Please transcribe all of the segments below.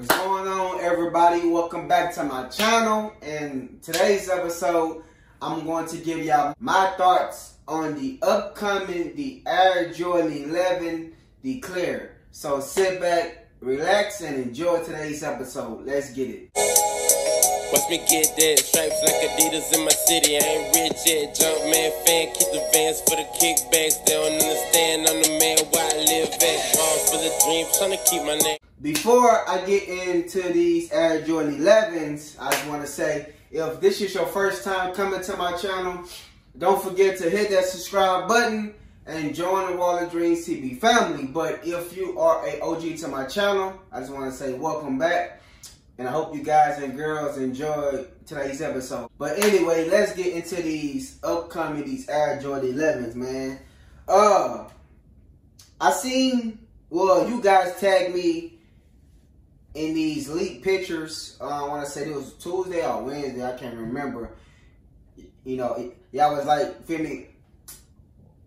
What's going on, everybody? Welcome back to my channel. In today's episode, I'm going to give y'all my thoughts on the upcoming the Air Jordan 11 the Clear. So sit back, relax, and enjoy today's episode. Let's get it. Watch me get that stripes like Adidas in my city. I ain't rich yet, jump man fan. Keep the vans for the kickbacks. They don't understand I'm the man where I live at. Ball for the dream, trying to keep my name. Before I get into these Air Jordan 11s, I just want to say, if this is your first time coming to my channel, don't forget to hit that subscribe button and join the Wall of Dreams TV family. But if you are a OG to my channel, I just want to say welcome back. And I hope you guys and girls enjoyed today's episode. But anyway, let's get into these upcoming, these Air Jordan 11s, man. Uh, I seen, well, you guys tagged me in these leaked pictures, uh, I want to say it was Tuesday or Wednesday, I can't remember. You know, y'all was like, feel me?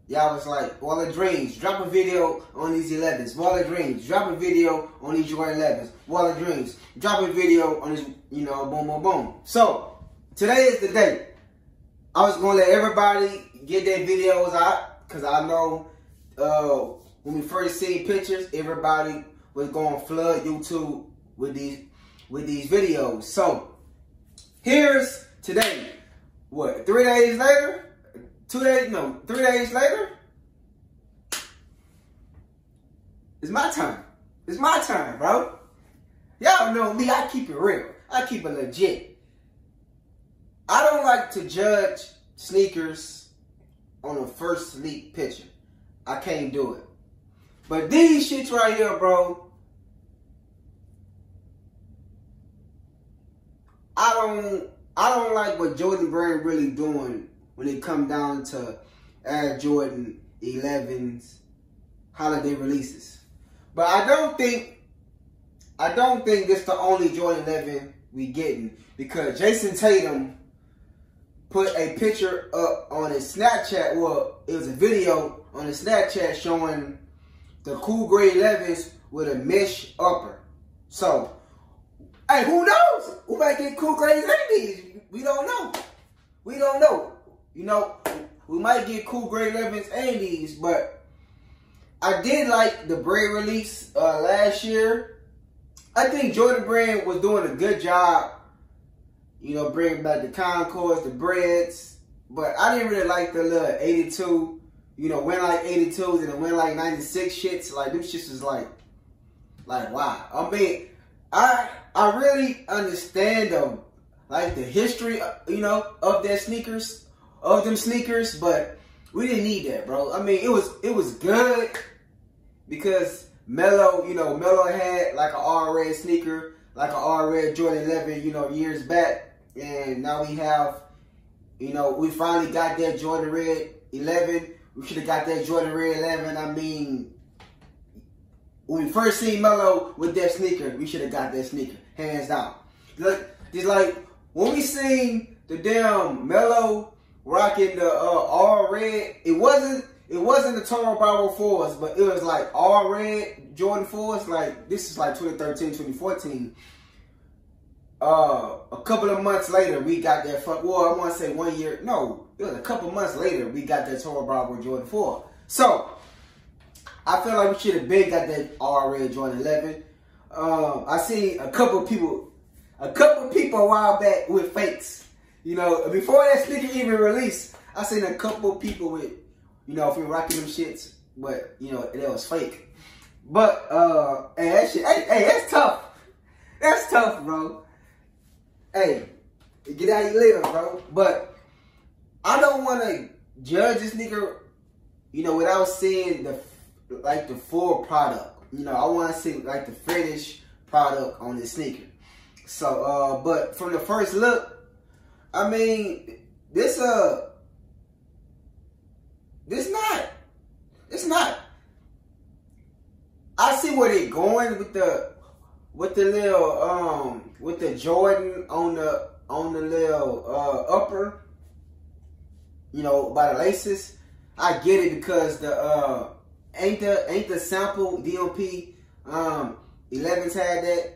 Y'all was like, Wall of Dreams, drop a video on these 11s. Wall of Dreams, drop a video on these Jordan 11s. Wall of Dreams, drop a video on this, you know, boom, boom, boom. So, today is the day. I was going to let everybody get their videos out because I know uh, when we first seen pictures, everybody was going to flood YouTube with these with these videos. So here's today. What? Three days later? Two days? No, three days later. It's my time. It's my time, bro. Y'all know me. I keep it real. I keep it legit. I don't like to judge sneakers on the first leak picture. I can't do it. But these shits right here, bro, I don't I don't like what Jordan Brand really doing when it come down to Air Jordan 11s holiday releases. But I don't think I don't think it's the only Jordan 11 we getting because Jayson Tatum put a picture up on his Snapchat. Well, it was a video on his Snapchat showing the cool gray 11s with a mesh upper. So Hey, who knows? We might get cool grays these. We don't know. We don't know. You know, we might get cool gray 11s and these, but I did like the Bred release uh, last year. I think Jordan Brand was doing a good job, you know, bringing back the Concords, the Breds, but I didn't really like the little 82, you know, went like 82s and it went like 96 shits. Like, them shits is like, like, wow. I mean, I I really understand them, like the history, you know, of their sneakers, of them sneakers, but we didn't need that, bro. I mean, it was it was good because Melo, you know, Melo had like an all red sneaker, like an all red Jordan 11, you know, years back, and now we have, you know, we finally got that Jordan Red 11. We should have got that Jordan Red 11. I mean, when we first seen Melo with that sneaker, we should have got that sneaker, hands down. Look, just like when we seen the damn Melo rocking the uh, all red, it wasn't it wasn't the Toro Bravo 4s, but it was like all red Jordan 4s. Like this is like 2013, 2014. Uh, a couple of months later, we got that fuck. Well, I want to say one year. No, it was a couple months later. We got that Toro Bravo Jordan 4. So I feel like we should have been got that all red Jordan 11. Um, I seen a couple people, a couple people a while back with fakes. You know, before that sneaker even released, I seen a couple people with, you know, if you're rocking them shits, but you know, it was fake. But uh, hey, that shit, hey, hey, that's tough. That's tough, bro. Hey, get out of your bro. But I don't want to judge this nigga, you know, without seeing the like the full product. You know, I want to see like the finished product on this sneaker. So, uh, but from the first look, I mean, this uh, this not, it's not. I see where they're going with the, with the little, um, with the Jordan on the on the little uh upper. You know, by the laces. I get it because the uh ain't the ain't the sample DOP um 11s had that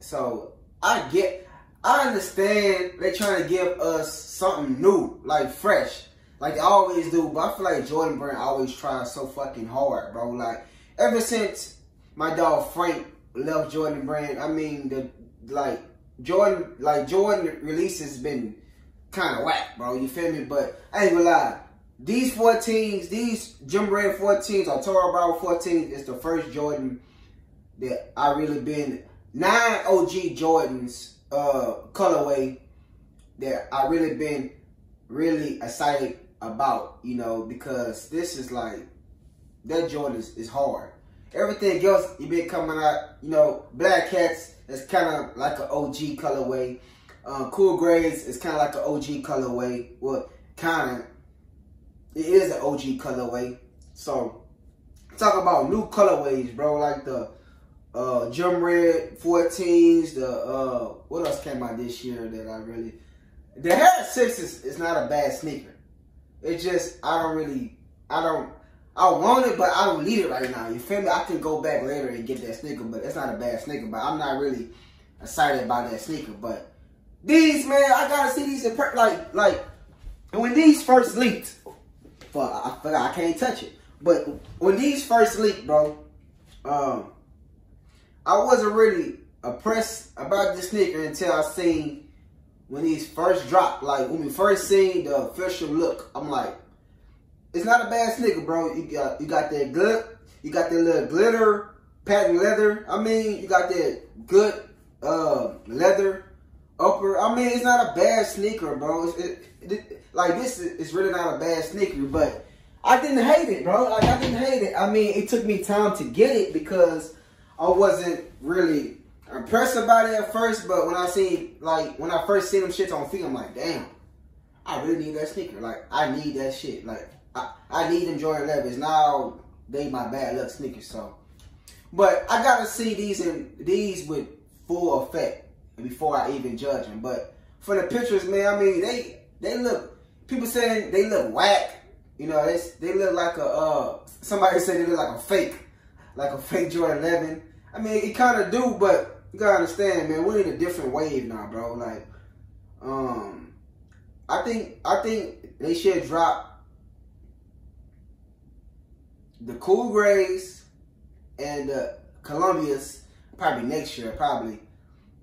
So I get, I understand they're trying to give us something new, like fresh, like they always do. But I feel like Jordan Brand always tries so fucking hard, bro. Like ever since my dog Frank left Jordan Brand, I mean the like Jordan, like Jordan releases been kind of whack, bro. You feel me? But I ain't gonna lie. These 14s, these Jim Brand 14s or Toro Bravo 14s is the first Jordan that I really been nine OG Jordans uh colorway that I really been really excited about, you know, because this is like that Jordan is, is hard. Everything else you been coming out, you know, Black Cats is kind of like an OG colorway. Uh, cool Grays is kind of like an OG colorway. Well, kind of, it is an OG colorway. So, talk about new colorways, bro, like the uh, Gym Red 14s, the, uh, what else came out this year that I really, the Harris 6 is, is not a bad sneaker. It's just, I don't really, I don't, I want it, but I don't need it right now. You feel me? I can go back later and get that sneaker, but it's not a bad sneaker. But I'm not really excited about that sneaker. But these, man, I gotta see these in per- like, like when these first leaked. I I can't touch it. But when these first leaked, bro, um, I wasn't really impressed about this sneaker until I seen when these first dropped. Like when we first seen the official look, I'm like, it's not a bad sneaker, bro. You got you got that good, you got that little glitter patent leather. I mean, you got that good uh, leather upper. I mean, it's not a bad sneaker, bro. It, it, like this is really not a bad sneaker, but I didn't hate it, bro. Like I didn't hate it. I mean, it took me time to get it because I wasn't really impressed about it at first. But when I seen like when I first seen them shits on feet, I'm like, damn, I really need that sneaker. Like I need that shit. Like I, I need them Jordan 11s. Now they my bad luck sneakers. So, but I gotta see these and these with full effect before I even judge them. But for the pictures, man, I mean they they look. People saying they look whack. You know, they they look like a uh, somebody said they look like a fake, like a fake Jordan 11. I mean, it kind of do, but you gotta understand, man. We're in a different wave now, bro. Like, um, I think I think they should drop the Cool Grays and the Columbias probably next year, probably.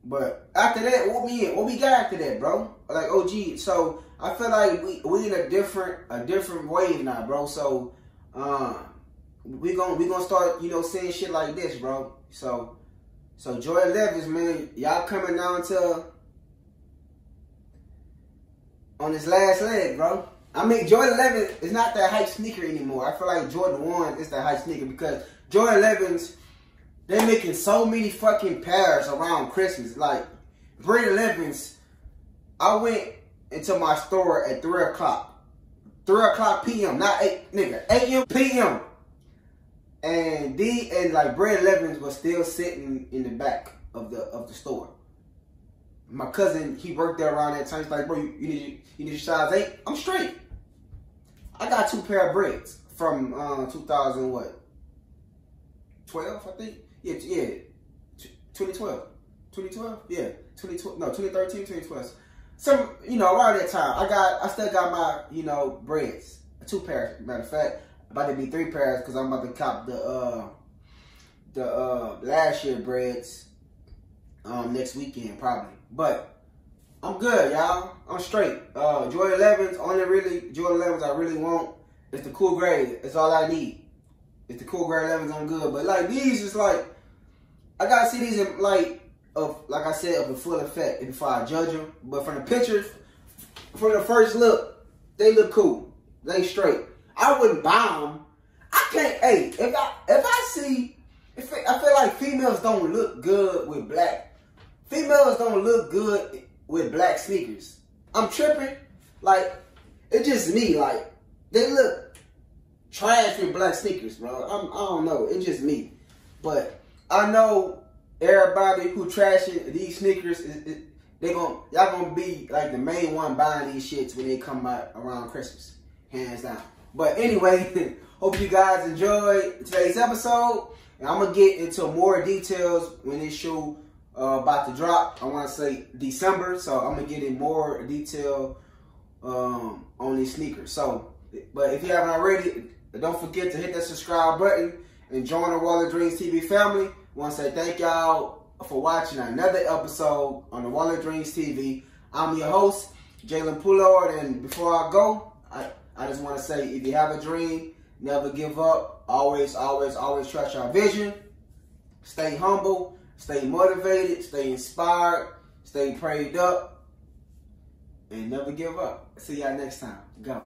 But after that, what we what we got after that, bro? Like OG. So I feel like we we in a different a different wave now, bro. So um we gonna we gonna start, you know, saying shit like this, bro. So so Jordan Levis, man, y'all coming down to on this last leg, bro. I mean, Jordan 11 is not that hype sneaker anymore. I feel like Jordan 1 is the hype sneaker because Jordan 11s, they're making so many fucking pairs around Christmas. Like, Brand 11s, I went into my store at 3 o'clock. 3 o'clock p.m., not 8, nigga, 8 a.m. p.m. And D and like Brand 11s was still sitting in the back of the of the store my cousin, he worked there around that time. He's like, bro, you, you need you need your size eight. I'm straight. I got two pair of Breds from uh, 2000 what? 12, I think. Yeah, yeah. 2012. 2012? Yeah. 2012. No, 2013, 2012. Some, you know, around that time, I got, I still got my, you know, Breds. Two pairs, matter of fact. About to be three pairs because I'm about to cop the, uh, the, uh, last year Breds um, next weekend probably. But I'm good, y'all. I'm straight. Uh, Jordan 11s, only really Jordan 11s I really want is the cool gray. It's all I need. It's the cool gray 11s, I'm good. But like these, is like I gotta see these in like of like I said of the full effect before I judge them. But from the pictures, from the first look, they look cool. They straight. I wouldn't buy them. I can't. Hey, if I if I see, if I feel like females don't look good with black Females don't look good with black sneakers. I'm tripping. Like, it's just me. Like, they look trash with black sneakers, bro. I'm, I don't know. It's just me. But I know everybody who trashing these sneakers, they gonna y'all gonna be like the main one buying these shits when they come out around Christmas, hands down. But anyway, hope you guys enjoyed today's episode. And I'm gonna get into more details when this shoe uh, about to drop. I want to say December, so I'm gonna get in more detail um, on these sneakers. So, but if you haven't already, don't forget to hit that subscribe button and join the Wall of Dreams TV family. Want to say thank y'all for watching another episode on the Wall of Dreams TV. I'm your host, Jaylin Poulard, and before I go, I, I just want to say if you have a dream, never give up. Always, always, always trust your vision. Stay humble, stay motivated, stay inspired, stay prayed up, and never give up. See y'all next time. Go.